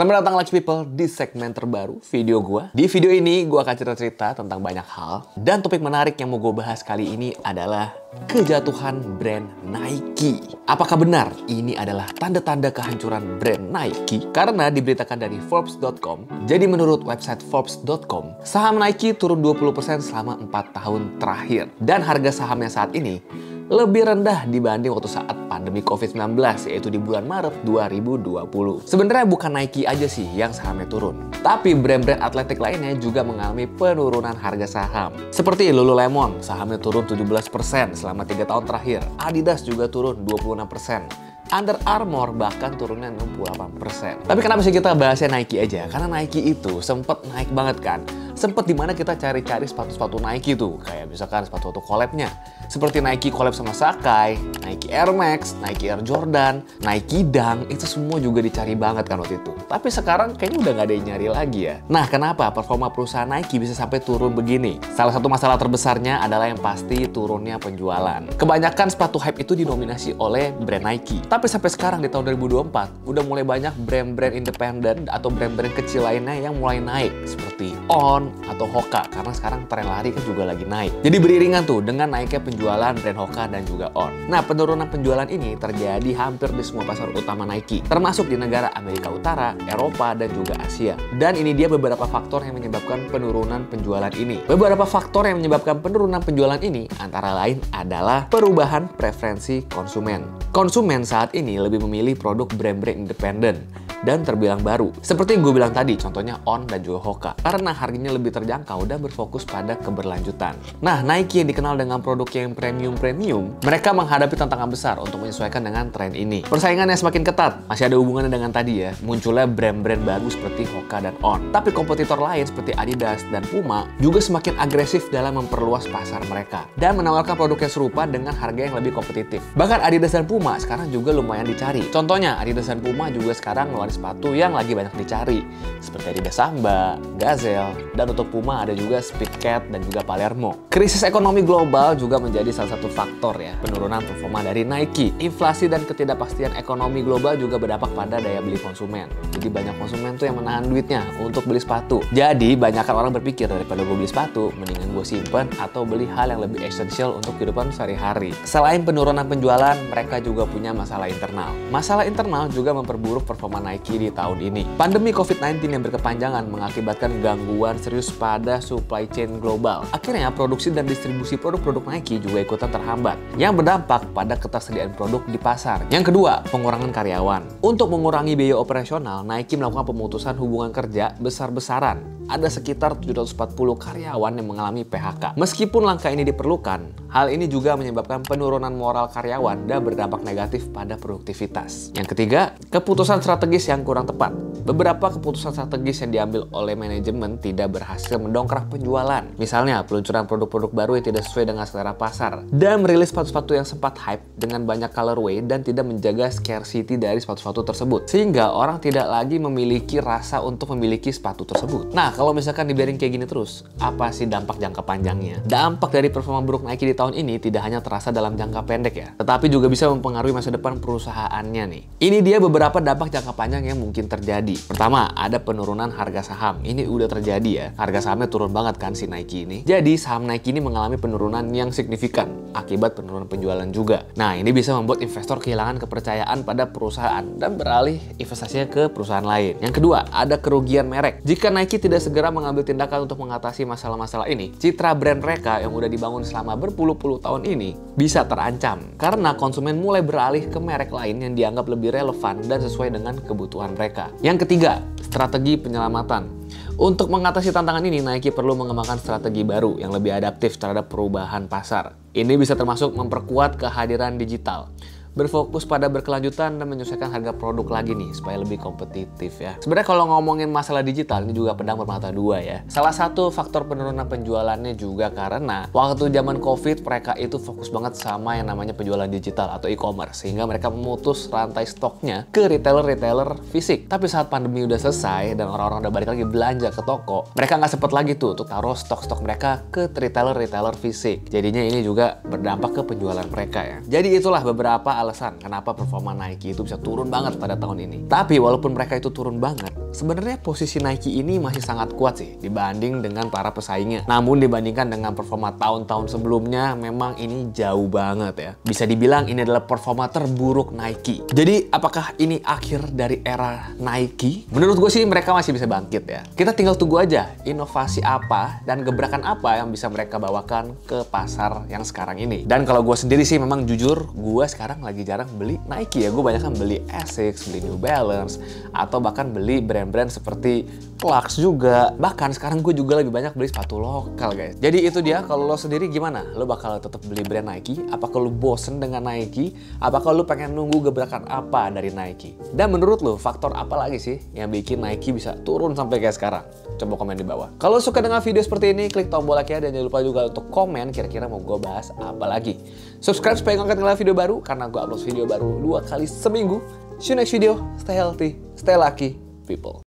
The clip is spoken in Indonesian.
Selamat datang Lucky People di segmen terbaru video gua. Di video ini gua akan cerita-cerita tentang banyak hal dan topik menarik yang mau gue bahas kali ini adalah kejatuhan brand Nike. Apakah benar ini adalah tanda-tanda kehancuran brand Nike? Karena diberitakan dari Forbes.com, jadi menurut website Forbes.com, saham Nike turun 20% selama 4 tahun terakhir. Dan harga sahamnya saat ini lebih rendah dibanding waktu saat pandemi COVID-19 yaitu di bulan Maret 2020. Sebenarnya bukan Nike aja sih yang sahamnya turun, tapi brand-brand atletik lainnya juga mengalami penurunan harga saham. Seperti Lululemon, sahamnya turun 17% selama 3 tahun terakhir. Adidas juga turun 26%. Under Armour bahkan turunnya 68%. Tapi kenapa sih kita bahasnya Nike aja? Karena Nike itu sempet naik banget kan. Sempet di mana kita cari-cari sepatu-sepatu Nike tuh. Kayak misalkan sepatu-sepatu collabnya. Seperti Nike collab sama Sakai, Nike Air Max, Nike Air Jordan, Nike Dunk. Itu semua juga dicari banget kan waktu itu. Tapi sekarang kayaknya udah nggak ada yang nyari lagi ya. Nah kenapa performa perusahaan Nike bisa sampai turun begini? Salah satu masalah terbesarnya adalah yang pasti turunnya penjualan. Kebanyakan sepatu hype itu didominasi oleh brand Nike. Tapi sampai sekarang di tahun 2024 udah mulai banyak brand-brand independen atau brand-brand kecil lainnya yang mulai naik seperti On atau Hoka karena sekarang tren lari kan juga lagi naik. Jadi beriringan tuh dengan naiknya penjualan brand Hoka dan juga On. Nah penurunan penjualan ini terjadi hampir di semua pasar utama Nike termasuk di negara Amerika Utara, Eropa dan juga Asia. Dan ini dia beberapa faktor yang menyebabkan penurunan penjualan ini. Beberapa faktor yang menyebabkan penurunan penjualan ini antara lain adalah perubahan preferensi konsumen. Konsumen saat ini lebih memilih produk brand-brand independen dan terbilang baru. Seperti yang gue bilang tadi, contohnya On dan juga Hoka. Karena harganya lebih terjangkau dan berfokus pada keberlanjutan. Nah, Nike yang dikenal dengan produk yang premium-premium, mereka menghadapi tantangan besar untuk menyesuaikan dengan tren ini. Persaingan yang semakin ketat, masih ada hubungannya dengan tadi ya, munculnya brand-brand baru seperti Hoka dan On. Tapi kompetitor lain seperti Adidas dan Puma juga semakin agresif dalam memperluas pasar mereka dan menawarkan produk yang serupa dengan harga yang lebih kompetitif. Bahkan Adidas dan Puma sekarang juga lumayan dicari. Contohnya, Adidas dan Puma juga sekarang ngeluarin sepatu yang lagi banyak dicari, seperti Adidas Samba, Gazelle, dan untuk Puma ada juga Speedcat dan juga Palermo. Krisis ekonomi global juga menjadi salah satu faktor ya, penurunan performa dari Nike. Inflasi dan ketidakpastian ekonomi global juga berdampak pada daya beli konsumen. Jadi banyak konsumen tuh yang menahan duitnya untuk beli sepatu. Jadi banyak orang berpikir daripada gue beli sepatu, mendingan gue simpen atau beli hal yang lebih esensial untuk kehidupan sehari-hari. Selain penurunan penjualan, mereka juga punya masalah internal. Masalah internal juga memperburuk performa Nike di tahun ini. Pandemi COVID-19 yang berkepanjangan mengakibatkan gangguan serius pada supply chain global. Akhirnya produksi dan distribusi produk-produk Nike juga ikutan terhambat, yang berdampak pada ketersediaan produk di pasar. Yang kedua, pengurangan karyawan. Untuk mengurangi biaya operasional, Nike melakukan pemutusan hubungan kerja besar-besaran. Ada sekitar 740 karyawan yang mengalami PHK. Meskipun langkah ini diperlukan, hal ini juga menyebabkan penurunan moral karyawan dan berdampak negatif pada produktivitas. Yang ketiga, keputusan strategis yang kurang tepat. Beberapa keputusan strategis yang diambil oleh manajemen tidak berhasil mendongkrak penjualan. Misalnya, peluncuran produk-produk baru yang tidak sesuai dengan selera pasar. Dan merilis sepatu-sepatu yang sempat hype dengan banyak colorway dan tidak menjaga scarcity dari sepatu-sepatu tersebut. Sehingga orang tidak lagi memiliki rasa untuk memiliki sepatu tersebut. Nah, kalau misalkan dibiarin kayak gini terus, apa sih dampak jangka panjangnya? Dampak dari performa buruk Nike di tahun ini tidak hanya terasa dalam jangka pendek ya, tetapi juga bisa mempengaruhi masa depan perusahaannya nih. Ini dia beberapa dampak jangka panjang yang mungkin terjadi. Pertama, ada penurunan harga saham. Ini udah terjadi ya. Harga sahamnya turun banget kan si Nike ini. Jadi saham Nike ini mengalami penurunan yang signifikan akibat penurunan penjualan juga. Nah, ini bisa membuat investor kehilangan kepercayaan pada perusahaan dan beralih investasinya ke perusahaan lain. Yang kedua, ada kerugian merek. Jika Nike tidak segera mengambil tindakan untuk mengatasi masalah-masalah ini, citra brand mereka yang udah dibangun selama berpuluh-puluh tahun ini bisa terancam karena konsumen mulai beralih ke merek lain yang dianggap lebih relevan dan sesuai dengan kebutuhan mereka. Yang ketiga, strategi penyelamatan. Untuk mengatasi tantangan ini, Nike perlu mengembangkan strategi baru yang lebih adaptif terhadap perubahan pasar. Ini bisa termasuk memperkuat kehadiran digital berfokus pada berkelanjutan dan menyesuaikan harga produk lagi nih supaya lebih kompetitif ya. Sebenarnya kalau ngomongin masalah digital ini juga pedang bermata dua ya. Salah satu faktor penurunan penjualannya juga karena waktu zaman Covid mereka itu fokus banget sama yang namanya penjualan digital atau e-commerce sehingga mereka memutus rantai stoknya ke retailer-retailer fisik. Tapi saat pandemi udah selesai dan orang-orang udah balik lagi belanja ke toko, mereka nggak sempet lagi tuh untuk taruh stok-stok mereka ke retailer-retailer fisik. Jadinya ini juga berdampak ke penjualan mereka ya. Jadi itulah beberapa alasan kenapa performa Nike itu bisa turun banget pada tahun ini. Tapi walaupun mereka itu turun banget, sebenarnya posisi Nike ini masih sangat kuat sih dibanding dengan para pesaingnya. Namun dibandingkan dengan performa tahun-tahun sebelumnya, memang ini jauh banget ya. Bisa dibilang ini adalah performa terburuk Nike. Jadi apakah ini akhir dari era Nike? Menurut gue sih mereka masih bisa bangkit ya. Kita tinggal tunggu aja inovasi apa dan gebrakan apa yang bisa mereka bawakan ke pasar yang sekarang ini. Dan kalau gue sendiri sih memang jujur, gue sekarang lagi jarang beli Nike ya. Gue banyak kan beli Asics, beli New Balance, atau bahkan beli brand-brand seperti Clarks juga. Bahkan sekarang gue juga lagi banyak beli sepatu lokal guys. Jadi itu dia, kalau lo sendiri gimana? Lo bakal tetap beli brand Nike? Apakah lo bosen dengan Nike? Apakah lo pengen nunggu gebrakan apa dari Nike? Dan menurut lo, faktor apa lagi sih yang bikin Nike bisa turun sampai kayak sekarang? Coba komen di bawah. Kalau suka dengan video seperti ini, klik tombol like ya dan jangan lupa juga untuk komen kira-kira mau gue bahas apa lagi. Subscribe supaya nggak ketinggalan video baru karena gue upload video baru dua kali seminggu. See you next video. Stay healthy, stay lucky, people.